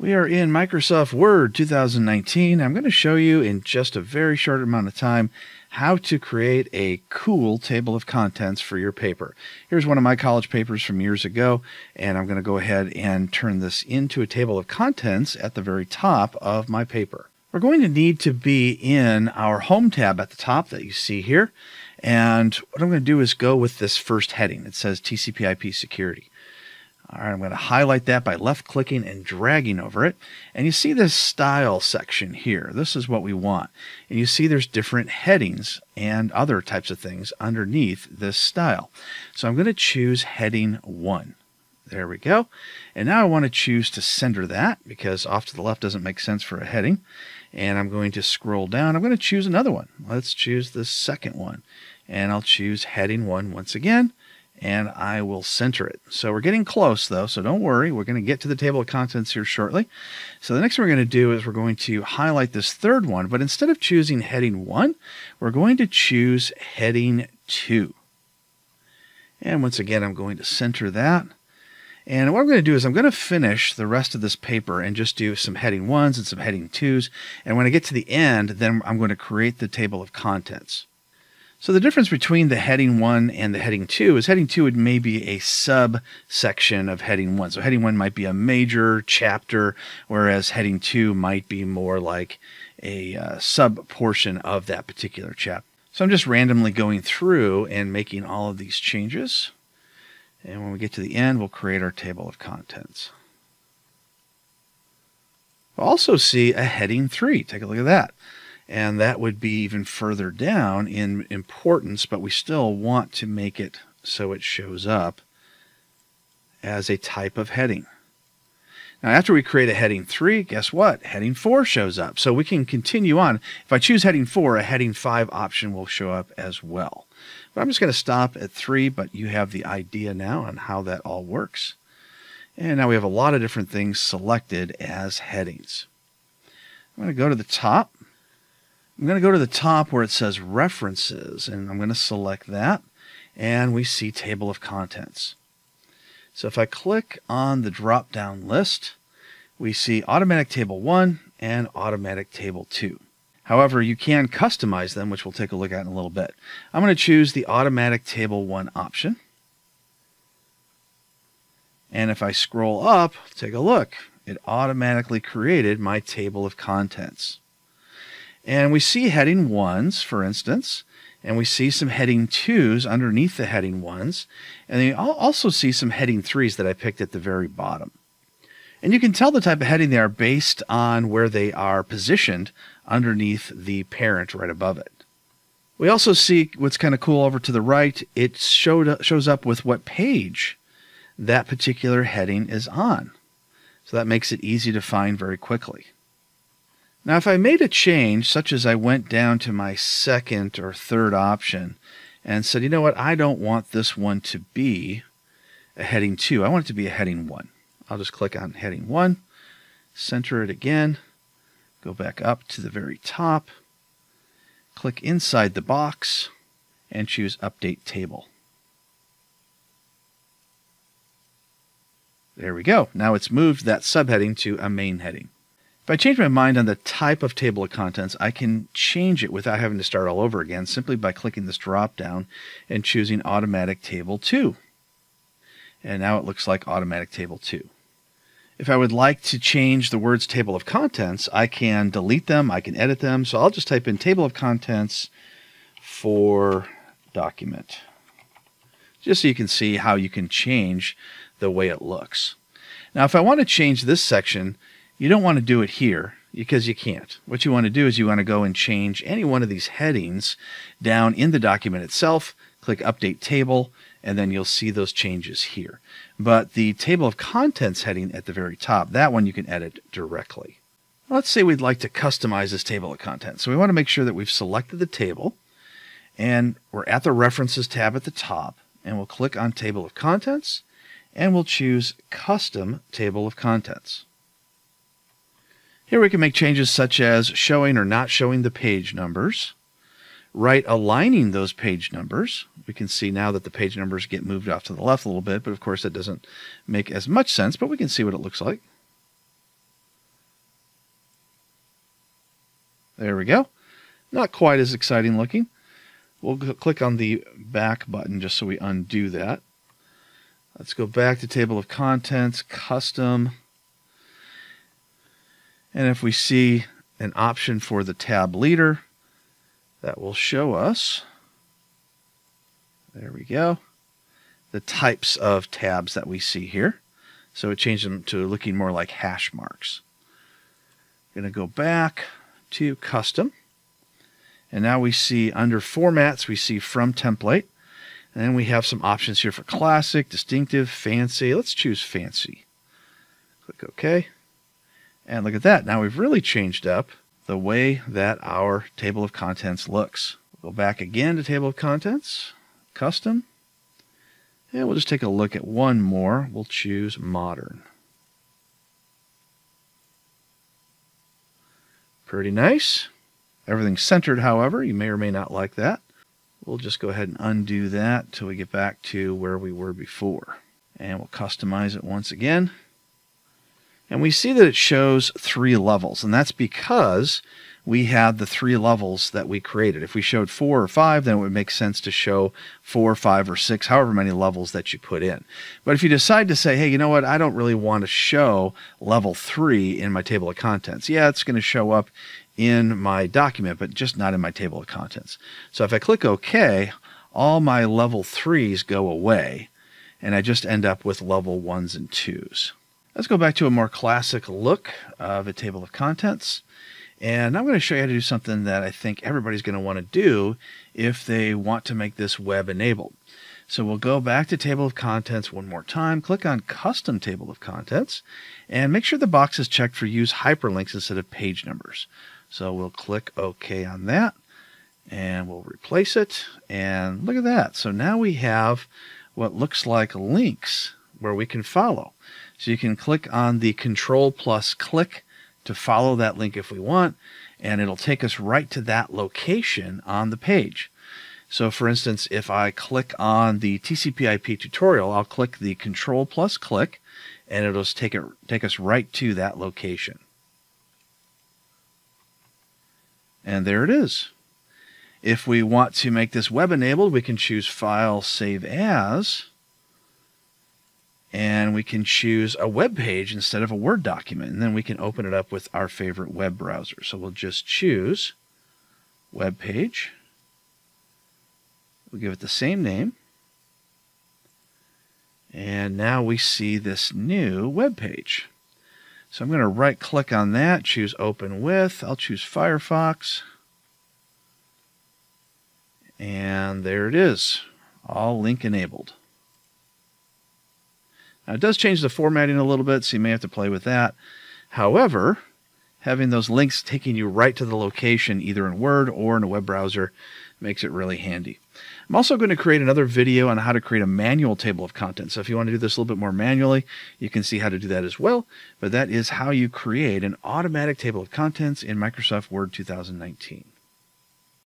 We are in Microsoft Word 2019. I'm going to show you in just a very short amount of time how to create a cool table of contents for your paper. Here's one of my college papers from years ago, and I'm going to go ahead and turn this into a table of contents at the very top of my paper. We're going to need to be in our Home tab at the top that you see here. And what I'm going to do is go with this first heading. It says TCP IP security. All right, I'm going to highlight that by left clicking and dragging over it. And you see this style section here. This is what we want. And you see there's different headings and other types of things underneath this style. So I'm going to choose heading one. There we go. And now I want to choose to center that because off to the left doesn't make sense for a heading. And I'm going to scroll down. I'm going to choose another one. Let's choose the second one. And I'll choose heading one once again and I will center it. So we're getting close though, so don't worry. We're going to get to the table of contents here shortly. So the next thing we're going to do is we're going to highlight this third one, but instead of choosing heading 1, we're going to choose heading 2. And once again, I'm going to center that. And what I'm going to do is I'm going to finish the rest of this paper and just do some heading 1s and some heading 2s. And when I get to the end, then I'm going to create the table of contents. So the difference between the heading 1 and the heading 2 is heading 2 would maybe a subsection of heading 1. So heading 1 might be a major chapter, whereas heading 2 might be more like a uh, sub portion of that particular chapter. So I'm just randomly going through and making all of these changes. And when we get to the end, we'll create our table of contents. We'll also see a heading 3. Take a look at that and that would be even further down in importance, but we still want to make it so it shows up as a type of heading. Now, after we create a heading 3, guess what? Heading 4 shows up. So we can continue on. If I choose heading 4, a heading 5 option will show up as well. But I'm just going to stop at 3, but you have the idea now on how that all works. And now we have a lot of different things selected as headings. I'm going to go to the top I'm going to go to the top where it says references and I'm going to select that and we see table of contents. So if I click on the drop down list, we see automatic table 1 and automatic table 2. However, you can customize them, which we'll take a look at in a little bit. I'm going to choose the automatic table 1 option. And if I scroll up, take a look. It automatically created my table of contents. And we see heading ones, for instance, and we see some heading twos underneath the heading ones. And then you also see some heading threes that I picked at the very bottom. And you can tell the type of heading they are based on where they are positioned underneath the parent right above it. We also see what's kind of cool over to the right. It showed, shows up with what page that particular heading is on. So that makes it easy to find very quickly. Now, if I made a change, such as I went down to my second or third option and said, you know what, I don't want this one to be a heading 2. I want it to be a heading 1. I'll just click on heading 1, center it again, go back up to the very top, click inside the box, and choose Update Table. There we go. Now it's moved that subheading to a main heading. If I change my mind on the type of table of contents, I can change it without having to start all over again simply by clicking this drop down and choosing Automatic Table 2. And now it looks like Automatic Table 2. If I would like to change the words table of contents, I can delete them, I can edit them. So I'll just type in table of contents for document. Just so you can see how you can change the way it looks. Now, if I want to change this section, you don't want to do it here because you can't. What you want to do is you want to go and change any one of these headings down in the document itself, click Update Table, and then you'll see those changes here. But the Table of Contents heading at the very top, that one you can edit directly. Let's say we'd like to customize this table of contents. So we want to make sure that we've selected the table and we're at the References tab at the top and we'll click on Table of Contents and we'll choose Custom Table of Contents. Here we can make changes such as showing or not showing the page numbers, right aligning those page numbers. We can see now that the page numbers get moved off to the left a little bit, but of course that doesn't make as much sense, but we can see what it looks like. There we go. Not quite as exciting looking. We'll click on the back button just so we undo that. Let's go back to table of contents, custom, and if we see an option for the tab leader, that will show us, there we go, the types of tabs that we see here. So it changed them to looking more like hash marks. I'm going to go back to custom. And now we see under formats, we see from template. And then we have some options here for classic, distinctive, fancy. Let's choose fancy. Click OK. And look at that. Now we've really changed up the way that our table of contents looks. Go back again to table of contents, custom. And we'll just take a look at one more. We'll choose modern. Pretty nice. Everything's centered, however. You may or may not like that. We'll just go ahead and undo that till we get back to where we were before. And we'll customize it once again. And we see that it shows three levels, and that's because we had the three levels that we created. If we showed four or five, then it would make sense to show four, five, or six, however many levels that you put in. But if you decide to say, hey, you know what, I don't really want to show level three in my table of contents, yeah, it's going to show up in my document, but just not in my table of contents. So if I click OK, all my level threes go away, and I just end up with level ones and twos. Let's go back to a more classic look of a table of contents. And I'm going to show you how to do something that I think everybody's going to want to do if they want to make this web enabled. So we'll go back to table of contents one more time, click on custom table of contents, and make sure the box is checked for use hyperlinks instead of page numbers. So we'll click OK on that and we'll replace it. And look at that. So now we have what looks like links where we can follow. So you can click on the control plus click to follow that link if we want, and it'll take us right to that location on the page. So for instance, if I click on the TCP IP tutorial, I'll click the control plus click, and it'll take it take us right to that location. And there it is. If we want to make this web enabled, we can choose File, Save As, and we can choose a web page instead of a Word document. And then we can open it up with our favorite web browser. So we'll just choose Web Page. We'll give it the same name. And now we see this new web page. So I'm going to right click on that, choose open with. I'll choose Firefox. And there it is, all link enabled. Now it does change the formatting a little bit, so you may have to play with that. However, having those links taking you right to the location, either in Word or in a web browser, makes it really handy. I'm also going to create another video on how to create a manual table of contents. So if you want to do this a little bit more manually, you can see how to do that as well. But that is how you create an automatic table of contents in Microsoft Word 2019.